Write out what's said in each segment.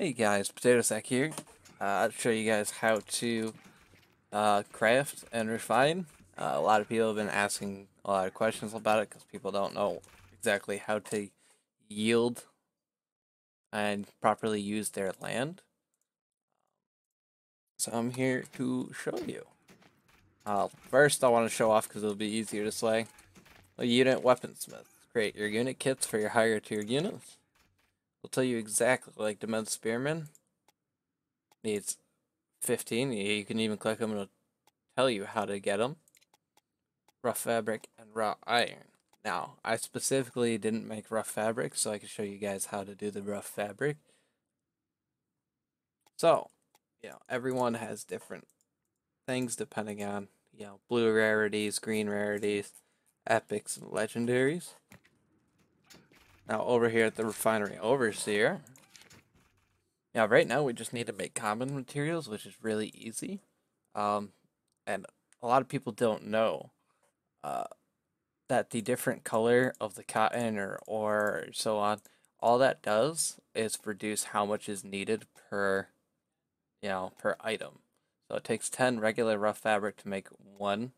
Hey guys, Potato Sack here. Uh, I'll show you guys how to uh, craft and refine. Uh, a lot of people have been asking a lot of questions about it because people don't know exactly how to yield and properly use their land. So I'm here to show you. Uh, first, I want to show off because it'll be easier to slay. A unit weaponsmith. Create your unit kits for your higher tier units. We'll tell you exactly like the Spearman needs 15. You can even click them and it'll tell you how to get them. Rough fabric and raw iron. Now, I specifically didn't make rough fabric, so I can show you guys how to do the rough fabric. So, you know, everyone has different things depending on, you know, blue rarities, green rarities, epics, and legendaries. Now over here at the refinery overseer. Yeah, right now we just need to make common materials, which is really easy. Um, and a lot of people don't know uh, that the different color of the cotton or or so on, all that does is reduce how much is needed per, you know, per item. So it takes 10 regular rough fabric to make one.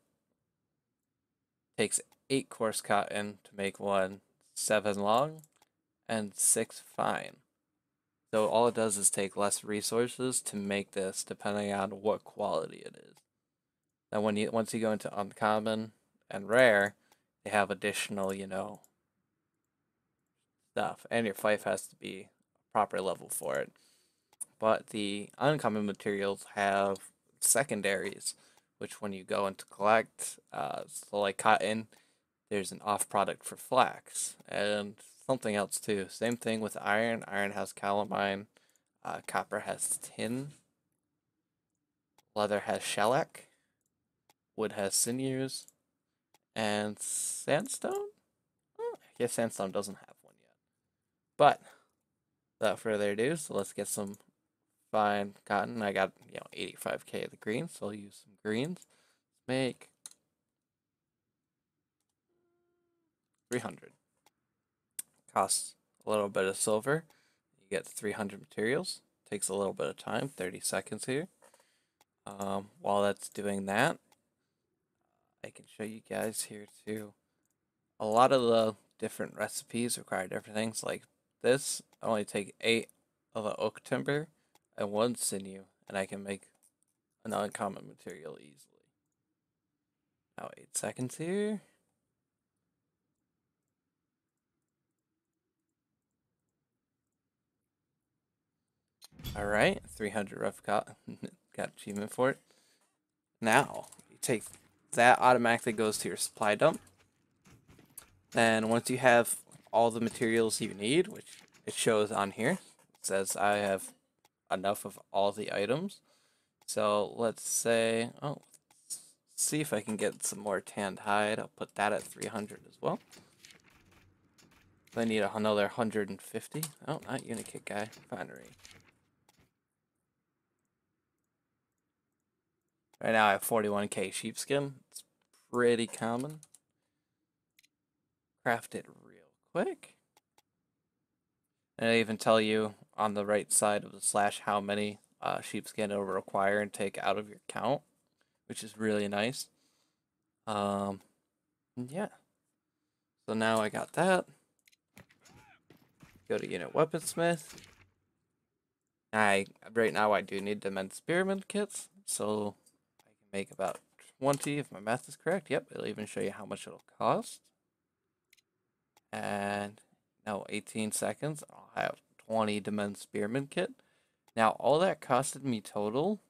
Takes 8 coarse cotton to make one seven long, and six fine. So all it does is take less resources to make this, depending on what quality it is. Now, when you once you go into uncommon and rare, they have additional, you know, stuff, and your fife has to be a proper level for it. But the uncommon materials have secondaries, which when you go into collect, uh, so like cotton, there's an off product for flax and something else too. Same thing with iron. Iron has calamine. Uh, copper has tin. Leather has shellac. Wood has sinews. And sandstone? Oh, I guess sandstone doesn't have one yet. But without further ado, so let's get some fine cotton. I got, you know, 85k of the greens, so I'll use some greens. Make 300. Costs a little bit of silver. You get 300 materials. Takes a little bit of time, 30 seconds here. Um, while that's doing that, I can show you guys here too. A lot of the different recipes require different things. Like this, I only take 8 of an oak timber and 1 sinew, and I can make an uncommon material easily. Now 8 seconds here. Alright, 300 rough got, got achievement for it. Now, you take that automatically goes to your supply dump. And once you have all the materials you need, which it shows on here, it says I have enough of all the items. So let's say, oh, let's see if I can get some more tanned hide. I'll put that at 300 as well. I need another 150. Oh, not Unikit guy. Refinery. Right now I have 41k sheepskin. It's pretty common. Craft it real quick. And I even tell you on the right side of the slash how many uh, sheepskin it'll require and take out of your count, which is really nice. Um, yeah. So now I got that. Go to unit weaponsmith. I right now I do need Dement spearman kits, so make about 20 if my math is correct. Yep, it'll even show you how much it'll cost. And now 18 seconds, I'll have 20 Dement Spearman kit. Now all that costed me total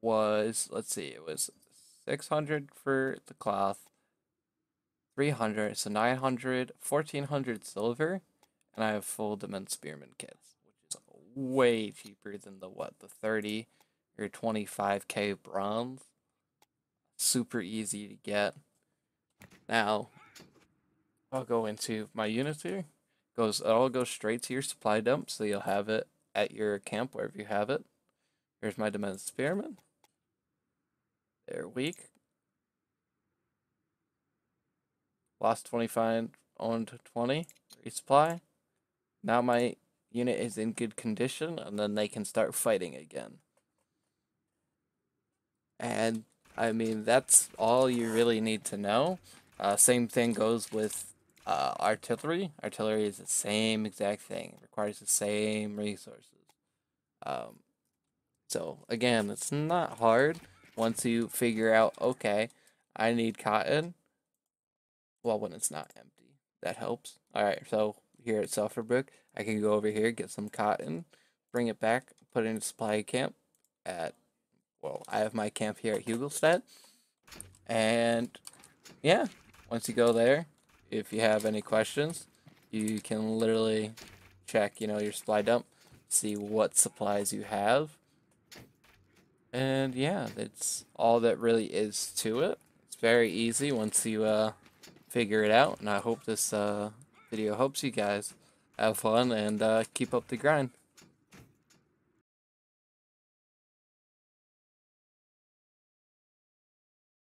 was, let's see, it was 600 for the cloth, 300, so 900, 1400 silver, and I have full Dement Spearman kits, which is way cheaper than the, what, the 30 your 25k bronze. Super easy to get. Now, I'll go into my units here. Goes, it all goes straight to your supply dump, so you'll have it at your camp wherever you have it. Here's my Demented Spearman. They're weak. Lost 25, owned 20. Resupply. Now my unit is in good condition, and then they can start fighting again. And I mean, that's all you really need to know. Uh, same thing goes with uh, artillery. Artillery is the same exact thing. It requires the same resources. Um, so again, it's not hard once you figure out, okay, I need cotton. Well, when it's not empty, that helps. All right, so here at Sulphurbrooke, I can go over here, get some cotton, bring it back, put it in a supply camp at, well, I have my camp here at Hugelstadt. And yeah, once you go there, if you have any questions, you can literally check, you know, your supply dump, see what supplies you have. And yeah, that's all that really is to it. It's very easy once you uh, figure it out. And I hope this uh, video helps you guys have fun and uh, keep up the grind.